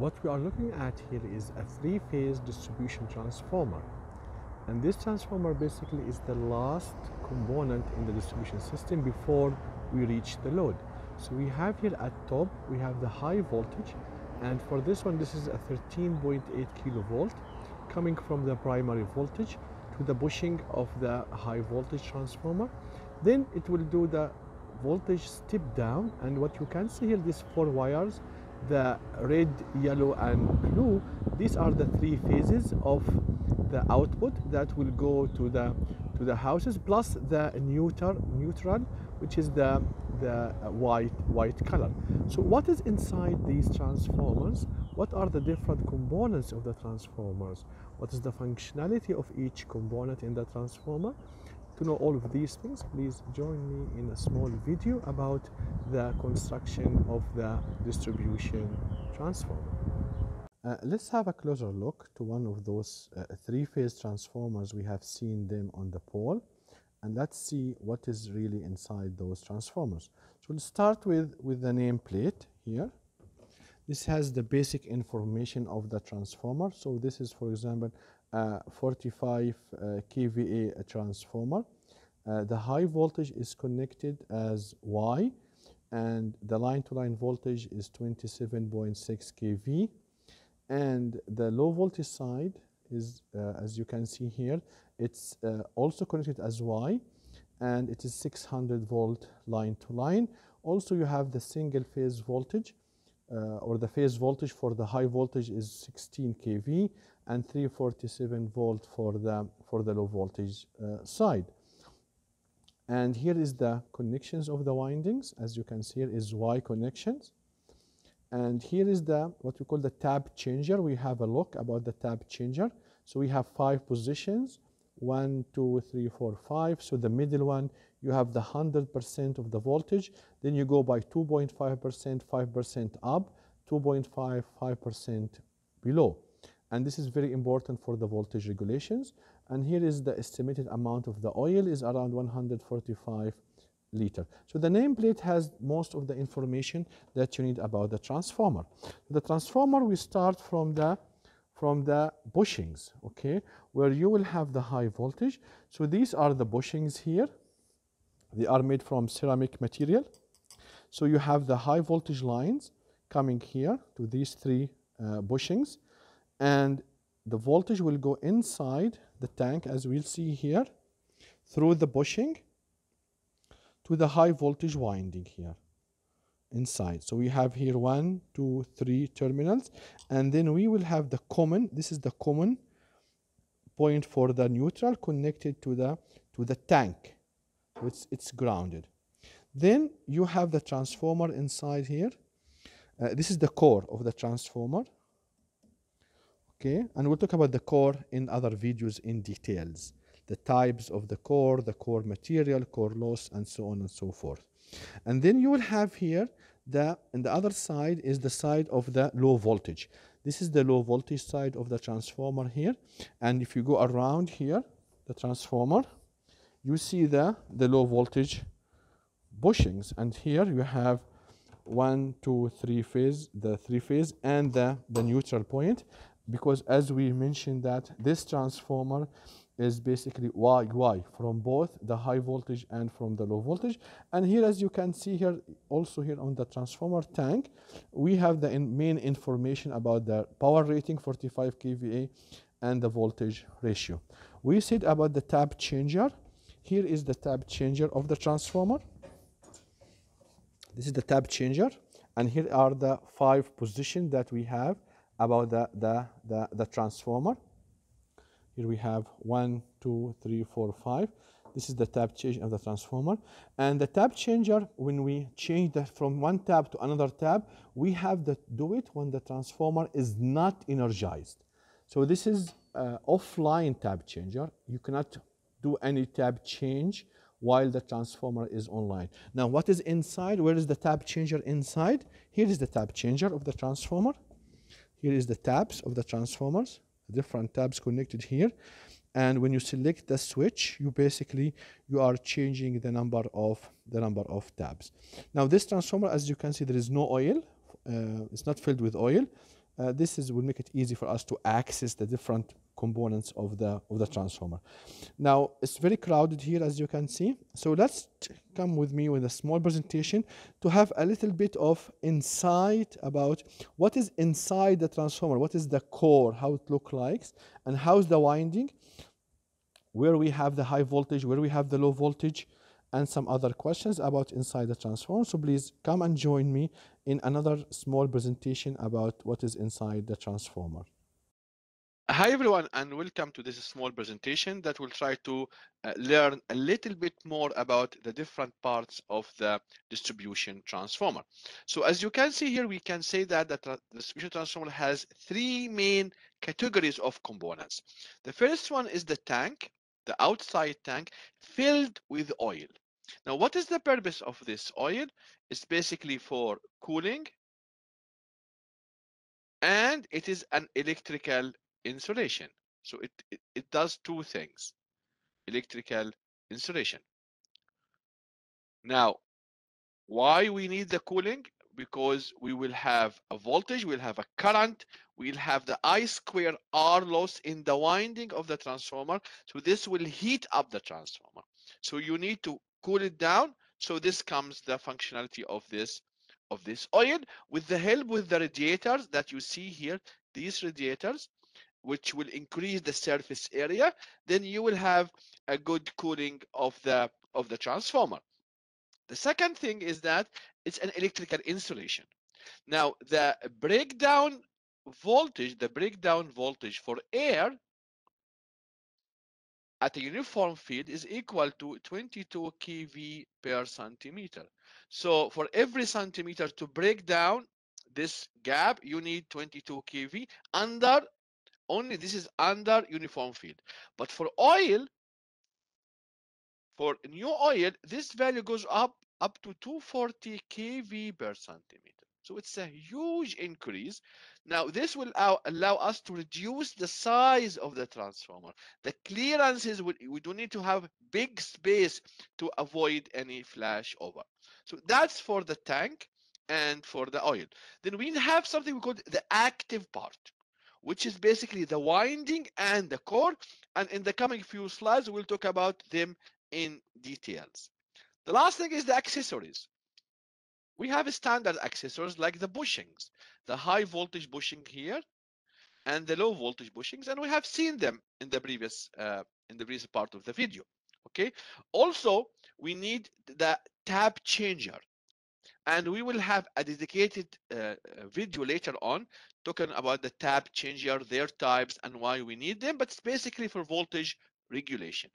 what we are looking at here is a three-phase distribution transformer. And this transformer basically is the last component in the distribution system before we reach the load. So we have here at top, we have the high voltage. And for this one, this is a 13.8 kilovolt coming from the primary voltage to the bushing of the high voltage transformer. Then it will do the voltage step down. And what you can see here, these four wires, the red, yellow, and blue, these are the three phases of the output that will go to the to the houses plus the neutral neutral which is the the uh, white white color. So what is inside these transformers? What are the different components of the transformers? What is the functionality of each component in the transformer to know all of these things please join me in a small video about the construction of the distribution transformer uh, let's have a closer look to one of those uh, three-phase transformers we have seen them on the pole and let's see what is really inside those transformers. So we'll start with, with the nameplate here. This has the basic information of the transformer. So this is, for example, a 45 uh, kVA transformer. Uh, the high voltage is connected as Y and the line-to-line -line voltage is 27.6 kV and the low voltage side is uh, as you can see here it's uh, also connected as Y and it is 600 volt line to line also you have the single phase voltage uh, or the phase voltage for the high voltage is 16 kV and 347 volt for the for the low voltage uh, side and here is the connections of the windings as you can see here is Y connections and here is the what we call the tab changer. We have a look about the tab changer. So we have five positions, one, two, three, four, five. So the middle one, you have the 100% of the voltage. Then you go by 2.5%, 5% up, 2.5, 5% below. And this is very important for the voltage regulations. And here is the estimated amount of the oil is around 145 liter. So the nameplate has most of the information that you need about the transformer. The transformer we start from the from the bushings, okay, where you will have the high voltage. So these are the bushings here. They are made from ceramic material. So you have the high voltage lines coming here to these three uh, bushings and the voltage will go inside the tank as we'll see here through the bushing to the high voltage winding here inside. So we have here one, two, three terminals, and then we will have the common, this is the common point for the neutral connected to the to the tank. It's it's grounded. Then you have the transformer inside here. Uh, this is the core of the transformer. Okay, and we'll talk about the core in other videos in details the types of the core, the core material, core loss, and so on and so forth. And then you will have here the, and the other side is the side of the low voltage. This is the low voltage side of the transformer here. And if you go around here, the transformer, you see the, the low voltage bushings. And here you have one, two, three phase, the three phase, and the, the neutral point. Because as we mentioned that this transformer is basically Y, Y from both the high voltage and from the low voltage. And here, as you can see here, also here on the transformer tank, we have the in main information about the power rating, 45 kVA, and the voltage ratio. We said about the tab changer. Here is the tab changer of the transformer. This is the tab changer. And here are the five positions that we have about the, the, the, the transformer. Here we have one, two, three, four, five. This is the tab change of the transformer. And the tab changer, when we change that from one tab to another tab, we have to do it when the transformer is not energized. So this is uh, offline tab changer. You cannot do any tab change while the transformer is online. Now what is inside? Where is the tab changer inside? Here is the tab changer of the transformer. Here is the tabs of the transformers different tabs connected here and when you select the switch you basically you are changing the number of the number of tabs now this transformer as you can see there is no oil uh, it's not filled with oil uh, this is will make it easy for us to access the different components of the of the transformer. Now it's very crowded here as you can see. So let's come with me with a small presentation to have a little bit of insight about what is inside the transformer, what is the core, how it looks like, and how's the winding, where we have the high voltage, where we have the low voltage, and some other questions about inside the transformer. So please come and join me in another small presentation about what is inside the transformer. Hi everyone and welcome to this small presentation that will try to uh, learn a little bit more about the different parts of the distribution transformer. So as you can see here, we can say that the tra distribution transformer has three main categories of components. The first one is the tank the outside tank filled with oil. Now, what is the purpose of this oil? It's basically for cooling and it is an electrical insulation. So it, it, it does two things, electrical insulation. Now, why we need the cooling? Because we will have a voltage, we'll have a current, we'll have the I square R loss in the winding of the transformer. So this will heat up the transformer. So you need to cool it down. So this comes the functionality of this of this oil with the help with the radiators that you see here, these radiators, which will increase the surface area, then you will have a good cooling of the of the transformer. The second thing is that it's an electrical insulation. Now, the breakdown voltage, the breakdown voltage for air at a uniform field is equal to 22 kV per centimeter. So for every centimeter to break down this gap, you need 22 kV under only this is under uniform field. But for oil, for new oil, this value goes up up to 240 kV per centimeter. So it's a huge increase. Now, this will allow, allow us to reduce the size of the transformer. The clearances, we, we don't need to have big space to avoid any flashover. So that's for the tank and for the oil. Then we have something we call the active part, which is basically the winding and the core. And in the coming few slides, we'll talk about them in details. The last thing is the accessories we have standard accessories like the bushings, the high voltage bushing here and the low voltage bushings, and we have seen them in the previous uh, in the previous part of the video. Okay. Also, we need the tab changer, and we will have a dedicated uh, video later on talking about the tap changer, their types, and why we need them. But it's basically for voltage regulation.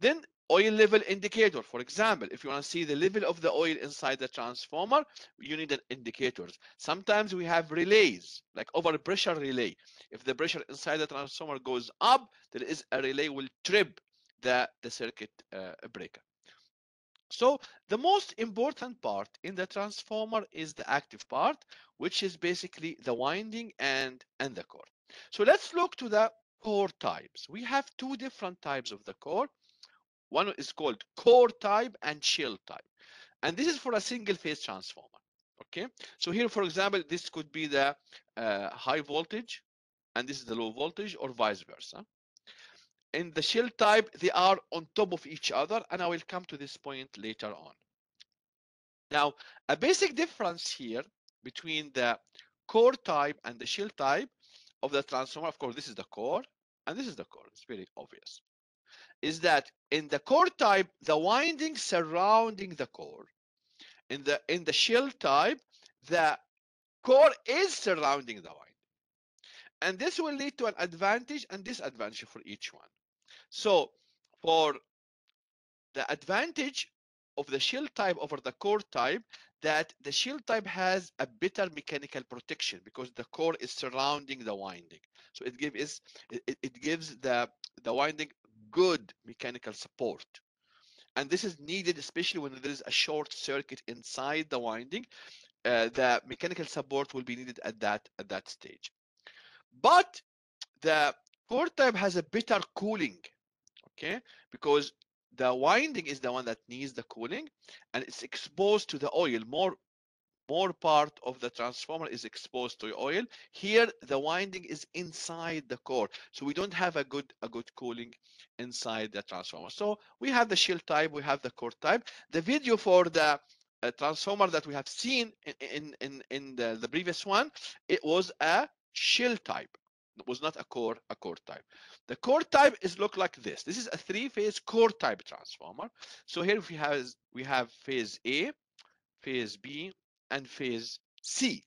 Then oil level indicator. For example, if you want to see the level of the oil inside the transformer, you need an indicators. Sometimes we have relays, like over pressure relay. If the pressure inside the transformer goes up, there is a relay will trip the, the circuit uh, breaker. So the most important part in the transformer is the active part, which is basically the winding and, and the core. So let's look to the core types. We have two different types of the core. One is called core type and shell type. And this is for a single phase transformer. Okay. So here, for example, this could be the uh, high voltage and this is the low voltage or vice versa. In the shell type, they are on top of each other. And I will come to this point later on. Now, a basic difference here between the core type and the shell type of the transformer, of course, this is the core and this is the core. It's very obvious is that in the core type, the winding surrounding the core. In the in the shell type, the core is surrounding the winding. And this will lead to an advantage and disadvantage for each one. So for the advantage of the shell type over the core type, that the shell type has a better mechanical protection because the core is surrounding the winding. So it gives it, it gives the the winding good mechanical support. And this is needed, especially when there is a short circuit inside the winding. Uh, the mechanical support will be needed at that at that stage. But the core type has a better cooling, okay? Because the winding is the one that needs the cooling and it's exposed to the oil more more part of the transformer is exposed to oil. Here, the winding is inside the core, so we don't have a good a good cooling inside the transformer. So we have the shell type, we have the core type. The video for the uh, transformer that we have seen in in in the, the previous one, it was a shell type. Was not a core a core type. The core type is look like this. This is a three-phase core type transformer. So here we have we have phase A, phase B, and phase C.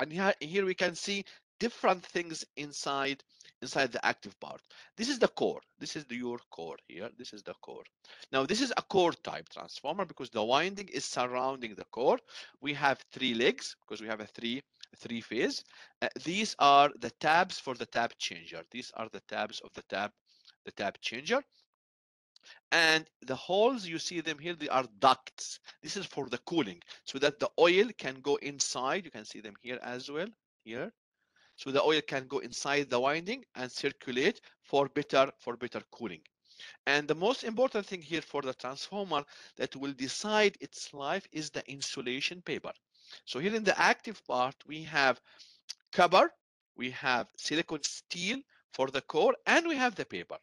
And here, here we can see different things inside inside the active part. This is the core. This is the, your core here. This is the core. Now this is a core type transformer because the winding is surrounding the core. We have three legs because we have a three three phase. Uh, these are the tabs for the tab changer. These are the tabs of the tab the tab changer. And the holes you see them here they are ducts. This is for the cooling so that the oil can go inside you can see them here as well here. So the oil can go inside the winding and circulate for better for better cooling. And the most important thing here for the transformer that will decide its life is the insulation paper so here in the active part we have copper we have silicon steel for the core and we have the paper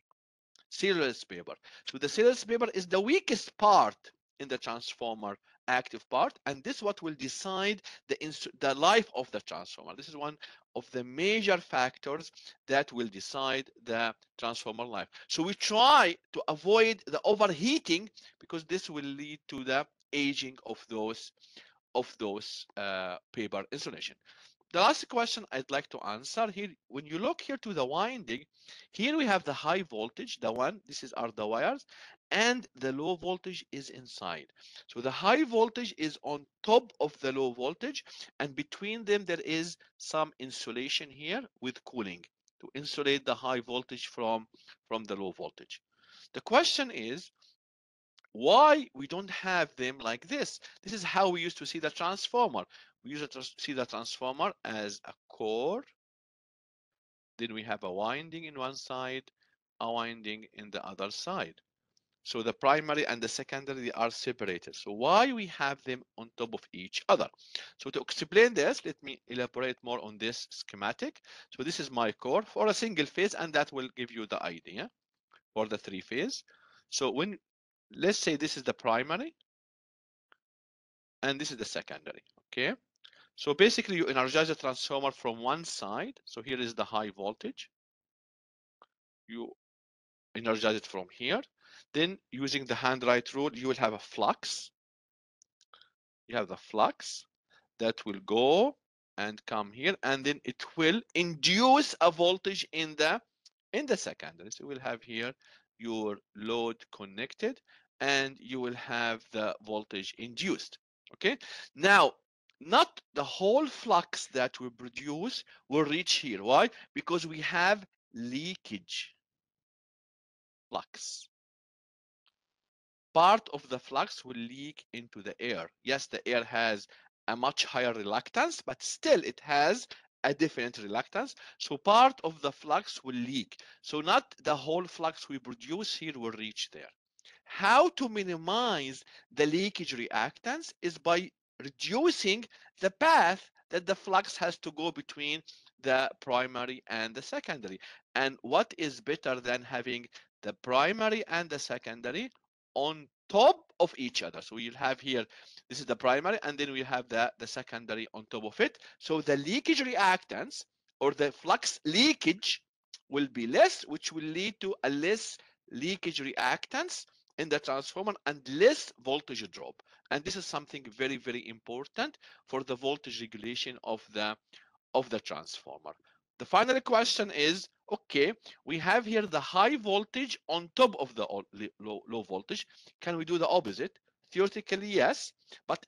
cellulose paper. So the cellulose paper is the weakest part in the transformer active part and this what will decide the the life of the transformer this is one of the major factors that will decide the transformer life so we try to avoid the overheating because this will lead to the aging of those of those uh, paper insulation the last question I'd like to answer here, when you look here to the winding, here we have the high voltage, the one, this is are the wires, and the low voltage is inside. So the high voltage is on top of the low voltage, and between them there is some insulation here with cooling to insulate the high voltage from, from the low voltage. The question is, why we don't have them like this? This is how we used to see the transformer we used to see the transformer as a core. Then we have a winding in one side, a winding in the other side. So the primary and the secondary are separated. So why we have them on top of each other? So to explain this, let me elaborate more on this schematic. So this is my core for a single phase, and that will give you the idea for the three phase. So when, let's say this is the primary, and this is the secondary, okay? So basically you energize the transformer from one side. So here is the high voltage. You energize it from here. Then using the hand handwrite rule, you will have a flux. You have the flux that will go and come here and then it will induce a voltage in the in the secondary. So we'll have here your load connected and you will have the voltage induced. Okay. Now not the whole flux that we produce will reach here. Why? Because we have leakage flux. Part of the flux will leak into the air. Yes, the air has a much higher reluctance, but still it has a different reluctance. So part of the flux will leak. So not the whole flux we produce here will reach there. How to minimize the leakage reactance is by reducing the path that the flux has to go between the primary and the secondary. And what is better than having the primary and the secondary on top of each other? So you'll have here, this is the primary, and then we have the, the secondary on top of it. So the leakage reactance or the flux leakage will be less, which will lead to a less leakage reactance in the transformer and less voltage drop. And this is something very, very important for the voltage regulation of the, of the transformer. The final question is, okay, we have here the high voltage on top of the low, low voltage. Can we do the opposite? Theoretically, yes, but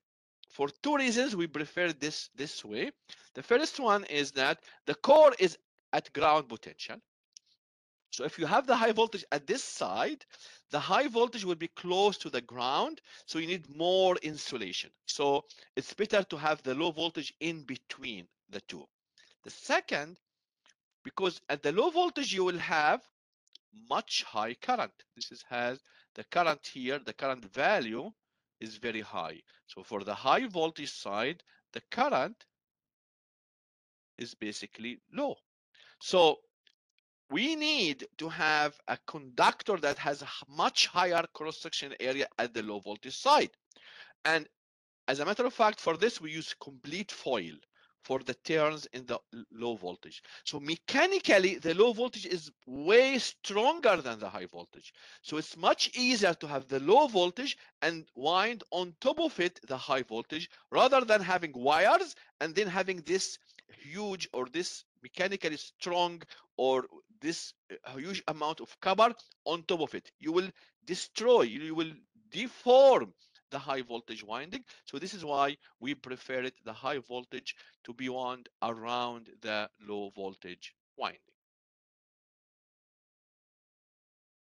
for two reasons we prefer this this way. The first one is that the core is at ground potential so if you have the high voltage at this side, the high voltage will be close to the ground. So you need more insulation. So it's better to have the low voltage in between the two. The second, because at the low voltage, you will have much high current. This is has the current here, the current value is very high. So for the high voltage side, the current is basically low. So we need to have a conductor that has a much higher cross-section area at the low voltage side. And as a matter of fact, for this, we use complete foil for the turns in the low voltage. So mechanically, the low voltage is way stronger than the high voltage. So it's much easier to have the low voltage and wind on top of it the high voltage rather than having wires and then having this huge or this mechanically strong or this uh, huge amount of copper on top of it. You will destroy, you will deform the high voltage winding. So this is why we prefer it the high voltage to be wound around the low voltage winding.